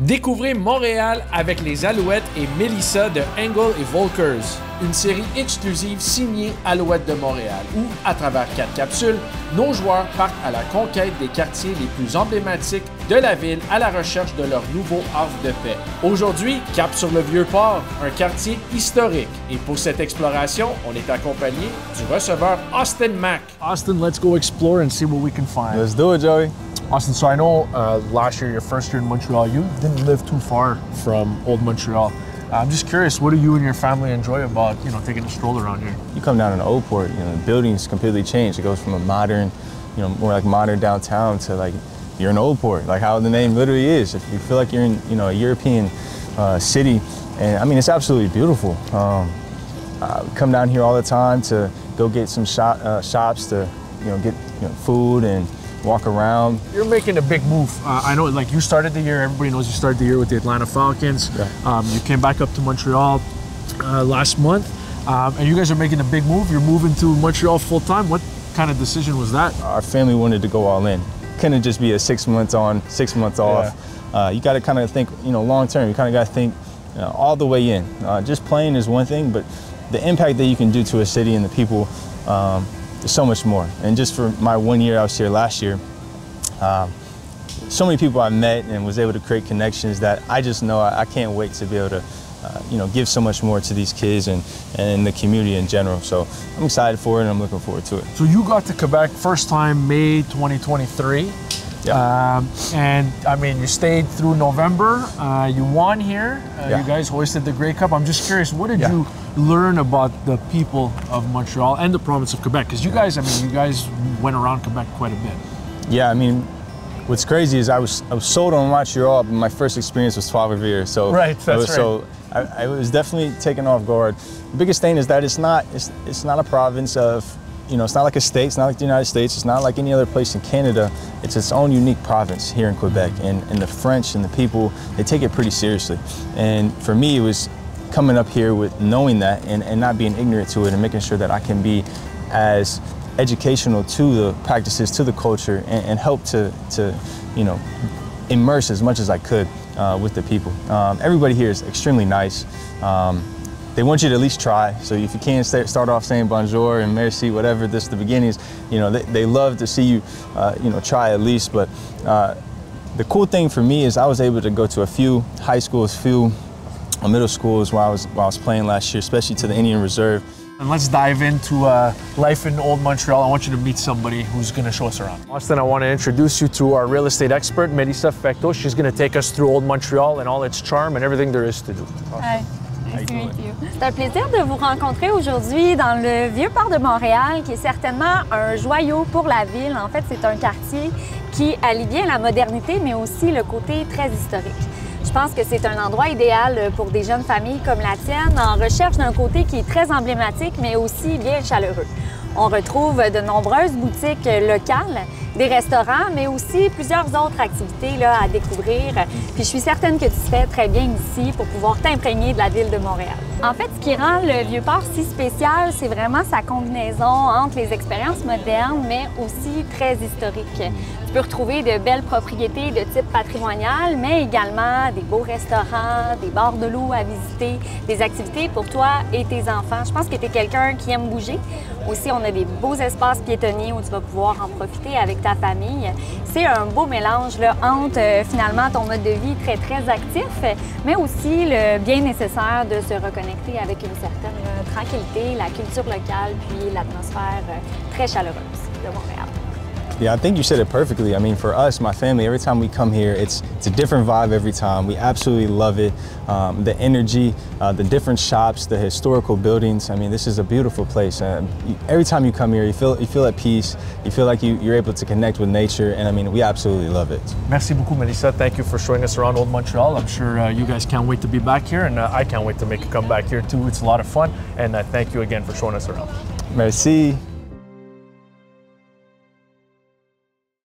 Découvrez Montréal avec les Alouettes et Melissa de Angle et Volkers, une série exclusive signée Alouettes de Montréal où, à travers quatre capsules, nos joueurs partent à la conquête des quartiers les plus emblématiques de la ville à la recherche de leur nouveau havre de paix. Aujourd'hui, cap sur le Vieux-Port, un quartier historique. Et pour cette exploration, on est accompagné du receveur Austin Mack. Austin, let's go explore and see what we can find. Let's do it, Joey. Austin, so I know uh, last year, your first year in Montreal, you didn't live too far from old Montreal. Uh, I'm just curious, what do you and your family enjoy about you know taking a stroll around here? You come down to Old Port, you know, the building's completely changed. It goes from a modern, you know, more like modern downtown to like you're in Old Port, like how the name literally is. If You feel like you're in, you know, a European uh, city, and I mean, it's absolutely beautiful. Um, I come down here all the time to go get some shop, uh, shops to, you know, get you know, food and walk around. You're making a big move. Uh, I know, like you started the year. Everybody knows you started the year with the Atlanta Falcons. Yeah. Um, you came back up to Montreal uh, last month, um, and you guys are making a big move. You're moving to Montreal full time. What kind of decision was that? Our family wanted to go all in. Couldn't just be a six months on, six months off. Uh, you got to kind of think, you know, long term. You kind of got to think you know, all the way in. Uh, just playing is one thing, but the impact that you can do to a city and the people um, so much more. And just for my one year I was here last year, um, so many people I met and was able to create connections that I just know I, I can't wait to be able to, uh, you know, give so much more to these kids and, and the community in general. So I'm excited for it and I'm looking forward to it. So you got to Quebec first time May 2023. Yeah. Um, and I mean, you stayed through November. Uh, you won here. Uh, Yeah. You guys hoisted the Grey Cup. I'm just curious, what did Yeah. you learn about the people of Montreal and the province of Quebec? Because you guys, I mean, you guys went around Quebec quite a bit. Yeah, I mean, what's crazy is I was I was sold on Montreal, but my first experience was Trois Rivières. So Right, I that's was, So I, I was definitely taken off guard. The biggest thing is that it's not it's, it's not a province of you know it's not like a state. It's not like the United States. It's not like any other place in Canada. It's its own unique province here in Quebec, and and the French and the people they take it pretty seriously. And for me, it was coming up here with knowing that and, and not being ignorant to it and making sure that I can be as educational to the practices, to the culture, and, and help to, to, you know, immerse as much as I could uh, with the people. Um, everybody here is extremely nice. Um, they want you to at least try. So if you can't start, start off saying bonjour and merci, whatever this the beginnings, you know, they, they love to see you, uh, you know, try at least. But uh, the cool thing for me is I was able to go to a few high schools, few uh, middle schools while I was while I was playing last year, especially to the Indian Reserve. And let's dive into uh, life in old Montreal. I want you to meet somebody who's going to show us around. Austin, I want to introduce you to our real estate expert, Melissa Fecteau. She's going to take us through old Montreal and all its charm and everything there is to do. Hi. C'est un plaisir de vous rencontrer aujourd'hui dans le vieux port de Montréal, qui est certainement un joyau pour la ville. En fait, c'est un quartier qui allie bien la modernité, mais aussi le côté très historique. Je pense que c'est un endroit idéal pour des jeunes familles comme la tienne, en recherche d'un côté qui est très emblématique, mais aussi bien chaleureux. On retrouve de nombreuses boutiques locales, des restaurants, mais aussi plusieurs autres activités à découvrir. Puis je suis certaine que tu serais très bien ici pour pouvoir t'imprégner de la ville de Montréal. En fait, ce qui rend le Vieux-Port si spécial, c'est vraiment sa combinaison entre les expériences modernes, mais aussi très historiques. Tu peux retrouver de belles propriétés de type patrimonial, mais également des beaux restaurants, des bords de l'eau à visiter, des activités pour toi et tes enfants. Je pense que tu es quelqu'un qui aime bouger. Aussi, on a des beaux espaces piétonniers où tu vas pouvoir en profiter avec ta famille. C'est un beau mélange entre euh, finalement ton mode de vie très, très actif, mais aussi le bien nécessaire de se avec une certaine euh, tranquillité, la culture locale, puis l'atmosphère euh, très chaleureuse de Montréal. Yeah, I think you said it perfectly. I mean, for us, my family, every time we come here, it's it's a different vibe every time. We absolutely love it. Um, the energy, uh, the different shops, the historical buildings. I mean, this is a beautiful place. Uh, every time you come here, you feel you feel at peace. You feel like you, you're able to connect with nature, and I mean, we absolutely love it. Merci beaucoup, Melissa. Thank you for showing us around Old Montreal. I'm sure uh, you guys can't wait to be back here, and uh, I can't wait to make a comeback here too. It's a lot of fun, and uh, thank you again for showing us around. Merci.